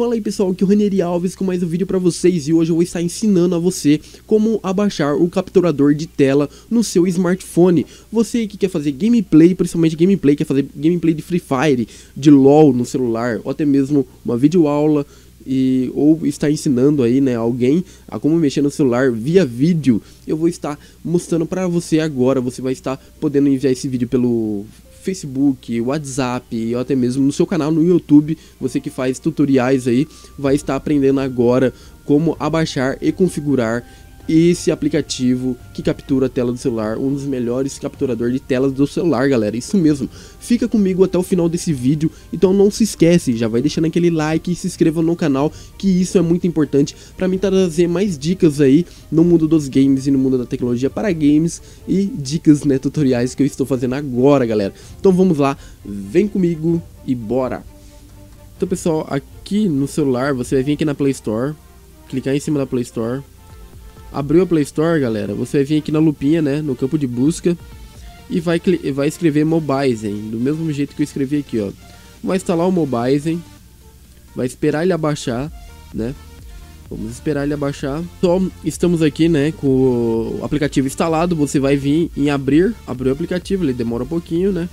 Fala aí pessoal, aqui é o Ranieri Alves com mais um vídeo para vocês e hoje eu vou estar ensinando a você como abaixar o capturador de tela no seu smartphone. Você que quer fazer gameplay, principalmente gameplay, quer fazer gameplay de Free Fire, de LoL no celular ou até mesmo uma videoaula e ou está ensinando aí, né, alguém a como mexer no celular via vídeo, eu vou estar mostrando para você agora. Você vai estar podendo enviar esse vídeo pelo Facebook, WhatsApp ou até mesmo no seu canal no YouTube, você que faz tutoriais aí, vai estar aprendendo agora como abaixar e configurar esse aplicativo que captura a tela do celular, um dos melhores capturadores de telas do celular, galera, isso mesmo. Fica comigo até o final desse vídeo, então não se esquece, já vai deixando aquele like e se inscreva no canal, que isso é muito importante para mim trazer mais dicas aí no mundo dos games e no mundo da tecnologia para games e dicas, né, tutoriais que eu estou fazendo agora, galera. Então vamos lá, vem comigo e bora! Então pessoal, aqui no celular você vai vir aqui na Play Store, clicar em cima da Play Store, Abriu a Play Store, galera, você vai vir aqui na lupinha, né, no campo de busca e vai, vai escrever Mobizen, do mesmo jeito que eu escrevi aqui, ó. Vai instalar o Mobizen, vai esperar ele abaixar, né? Vamos esperar ele abaixar. Só estamos aqui, né, com o aplicativo instalado, você vai vir em abrir, abrir o aplicativo, ele demora um pouquinho, né?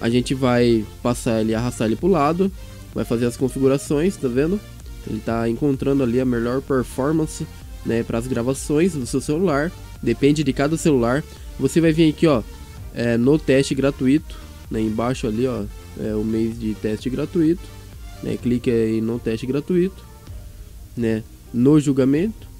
A gente vai passar ele, arrastar ele pro lado, vai fazer as configurações, tá vendo? Ele tá encontrando ali a melhor performance né, para as gravações do seu celular. Depende de cada celular. Você vai vir aqui, ó, é, no teste gratuito, né, embaixo ali, ó, é o mês de teste gratuito, né, clique aí no teste gratuito, né, no julgamento.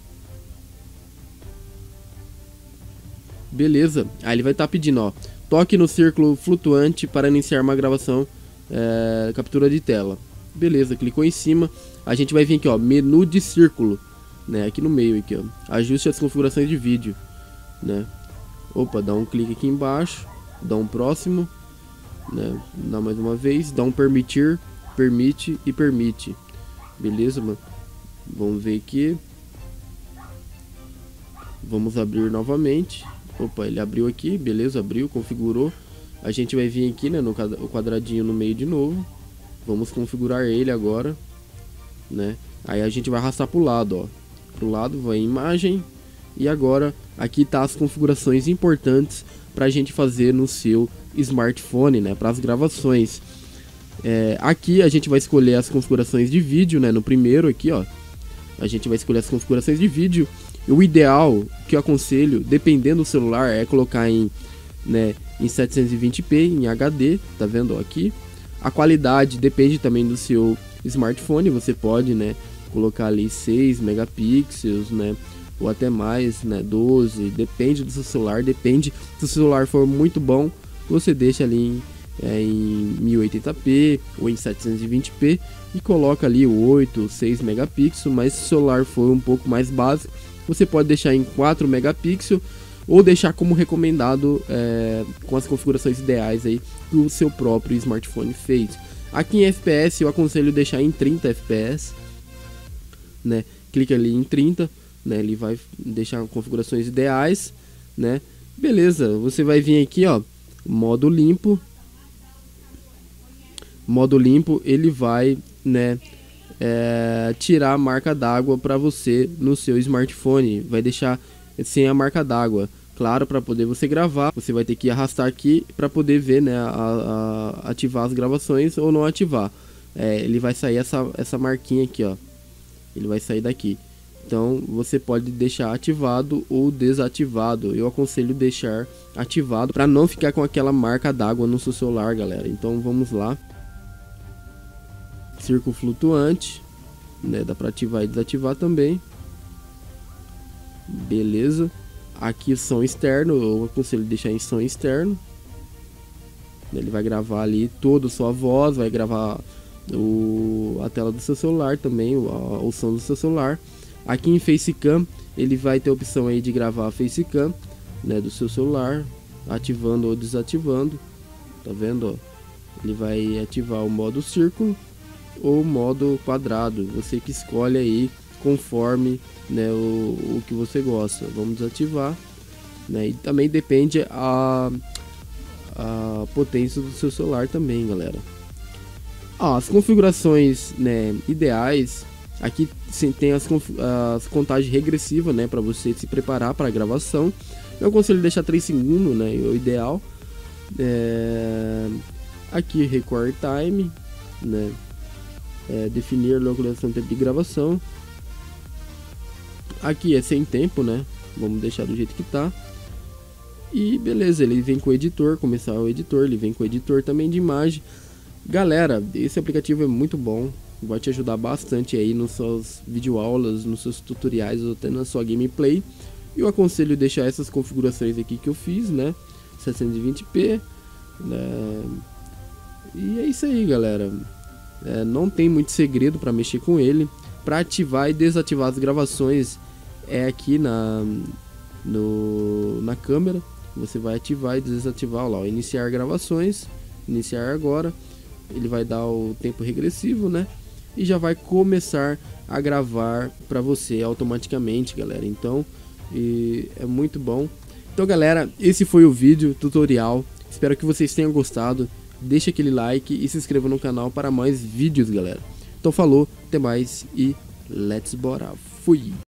Beleza, aí ele vai estar tá pedindo, ó, toque no círculo flutuante para iniciar uma gravação, é, captura de tela. Beleza, clicou em cima, a gente vai vir aqui, ó, menu de círculo né? Aqui no meio, aqui, ó. Ajuste as configurações de vídeo, né? Opa, dá um clique aqui embaixo, dá um próximo, né? Dá mais uma vez, dá um permitir, permite e permite. Beleza, mano? Vamos ver aqui. Vamos abrir novamente. Opa, ele abriu aqui, beleza, abriu, configurou. A gente vai vir aqui, né, no quadradinho no meio de novo. Vamos configurar ele agora, né? Aí a gente vai arrastar pro lado, ó para o lado, vai em imagem. E agora aqui tá as configurações importantes para a gente fazer no seu smartphone, né, para as gravações. É, aqui a gente vai escolher as configurações de vídeo, né, no primeiro aqui, ó. A gente vai escolher as configurações de vídeo. O ideal que eu aconselho, dependendo do celular, é colocar em, né, em 720p, em HD, tá vendo aqui? A qualidade depende também do seu smartphone, você pode, né, colocar ali 6 megapixels, né? Ou até mais, né? 12, depende do seu celular, depende se o celular for muito bom, você deixa ali em, é, em 1080p ou em 720p e coloca ali 8, 6 megapixels, mas se o celular for um pouco mais básico, você pode deixar em 4 megapixels ou deixar como recomendado é, com as configurações ideais aí que o seu próprio smartphone fez. Aqui em FPS eu aconselho deixar em 30 FPS, né? Clica ali em 30, né? Ele vai deixar configurações ideais, né? Beleza, você vai vir aqui, ó, modo limpo. Modo limpo, ele vai, né, é, tirar a marca d'água para você no seu smartphone, vai deixar sem a marca d'água. Claro, para poder você gravar, você vai ter que arrastar aqui para poder ver, né, a, a, ativar as gravações ou não ativar. É, ele vai sair essa, essa marquinha aqui, ó ele vai sair daqui. Então você pode deixar ativado ou desativado. Eu aconselho deixar ativado para não ficar com aquela marca d'água no seu celular, galera. Então vamos lá. Círculo flutuante, né? Dá para ativar e desativar também. Beleza. Aqui som externo, eu aconselho deixar em som externo. Ele vai gravar ali toda a sua voz, vai gravar o, a tela do seu celular também, o, o som do seu celular. Aqui em Facecam, ele vai ter a opção aí de gravar a Facecam, né, do seu celular, ativando ou desativando. Tá vendo, ó? Ele vai ativar o modo círculo ou modo quadrado. Você que escolhe aí conforme, né, o, o que você gosta. Vamos desativar, né? E também depende a a potência do seu celular também, galera. As configurações né, ideais Aqui tem as, as contagens regressivas, né, para você se preparar para a gravação. Eu aconselho deixar 3 segundos, né, o ideal. É... Aqui record time, né, é, definir localização tempo de gravação. Aqui é sem tempo, né, vamos deixar do jeito que tá. E beleza, ele vem com o editor, começar o editor, ele vem com o editor também de imagem. Galera, esse aplicativo é muito bom, vai te ajudar bastante aí nas suas videoaulas, nos seus tutoriais ou até na sua gameplay. Eu aconselho deixar essas configurações aqui que eu fiz, né? 720p, né? E é isso aí, galera. É, não tem muito segredo para mexer com ele. Para ativar e desativar as gravações é aqui na no, na câmera. Você vai ativar e desativar lá, ó, iniciar gravações, iniciar agora. Ele vai dar o tempo regressivo, né? E já vai começar a gravar para você automaticamente, galera. Então, é muito bom. Então, galera, esse foi o vídeo tutorial. Espero que vocês tenham gostado. Deixe aquele like e se inscreva no canal para mais vídeos, galera. Então, falou, até mais e let's bora. Fui!